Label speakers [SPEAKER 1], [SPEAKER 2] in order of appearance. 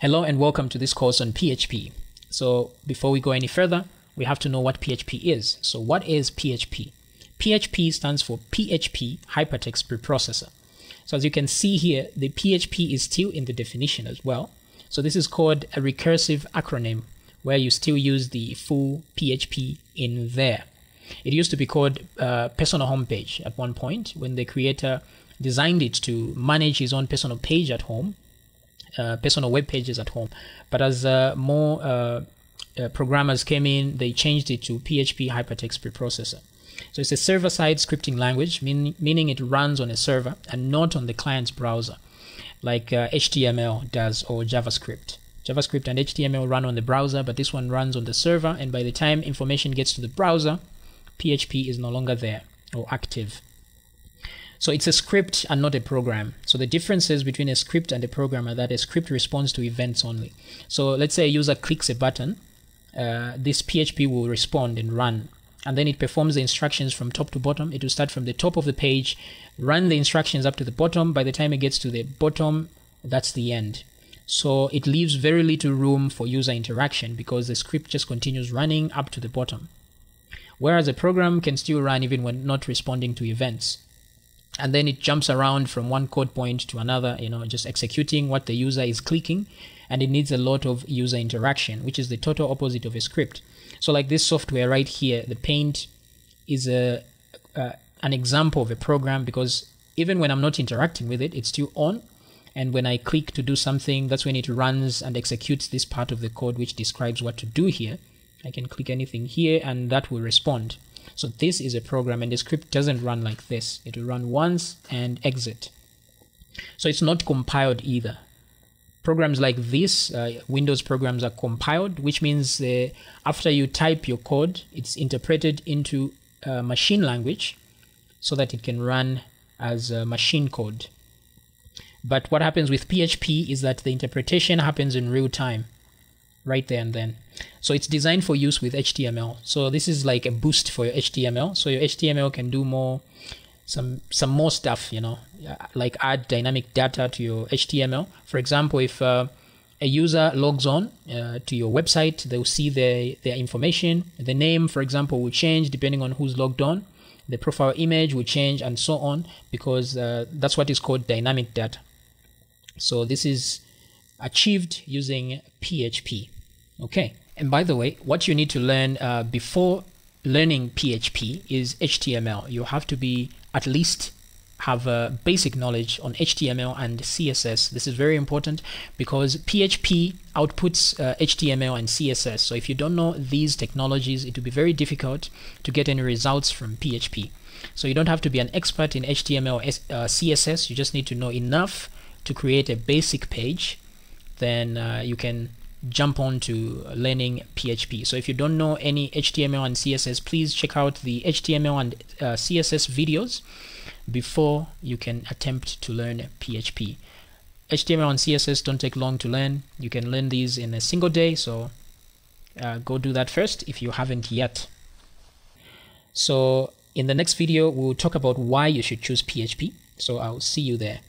[SPEAKER 1] Hello and welcome to this course on PHP. So before we go any further, we have to know what PHP is. So what is PHP? PHP stands for PHP Hypertext Preprocessor. So as you can see here, the PHP is still in the definition as well. So this is called a recursive acronym where you still use the full PHP in there. It used to be called uh, personal homepage at one point when the creator designed it to manage his own personal page at home, personal web pages at home. But as uh, more uh, uh, programmers came in, they changed it to PHP Hypertext Preprocessor. So it's a server-side scripting language, mean, meaning it runs on a server and not on the client's browser, like HTML uh, does or JavaScript. JavaScript and HTML run on the browser, but this one runs on the server, and by the time information gets to the browser, PHP is no longer there or active. So it's a script and not a program. So the differences between a script and a program are that a script responds to events only. So let's say a user clicks a button, uh, this PHP will respond and run. And then it performs the instructions from top to bottom. It will start from the top of the page, run the instructions up to the bottom. By the time it gets to the bottom, that's the end. So it leaves very little room for user interaction because the script just continues running up to the bottom. Whereas a program can still run even when not responding to events and then it jumps around from one code point to another you know just executing what the user is clicking. And it needs a lot of user interaction which is the total opposite of a script. So like this software right here the paint is a uh, an example of a program because even when i'm not interacting with it it's still on. And when i click to do something that's when it runs and executes this part of the code which describes what to do here. I can click anything here and that will respond so this is a program and the script doesn't run like this. It will run once and exit. So it's not compiled either. Programs like this, uh, Windows programs are compiled, which means uh, after you type your code, it's interpreted into uh, machine language so that it can run as machine code. But what happens with PHP is that the interpretation happens in real time right there and then. So it's designed for use with HTML. So this is like a boost for your HTML. So your HTML can do more, some some more stuff, you know, like add dynamic data to your HTML. For example, if uh, a user logs on uh, to your website, they'll see their their information. The name, for example, will change depending on who's logged on. The profile image will change and so on because uh, that's what is called dynamic data. So this is achieved using PHP. Okay. And by the way, what you need to learn uh, before learning PHP is HTML. You have to be at least have a basic knowledge on HTML and CSS. This is very important because PHP outputs uh, HTML and CSS. So if you don't know these technologies, it will be very difficult to get any results from PHP. So you don't have to be an expert in HTML or uh, CSS. You just need to know enough to create a basic page. Then uh, you can jump on to learning PHP. So if you don't know any HTML and CSS, please check out the HTML and uh, CSS videos before you can attempt to learn PHP. HTML and CSS don't take long to learn. You can learn these in a single day, so uh, go do that first if you haven't yet. So in the next video, we'll talk about why you should choose PHP. So I'll see you there.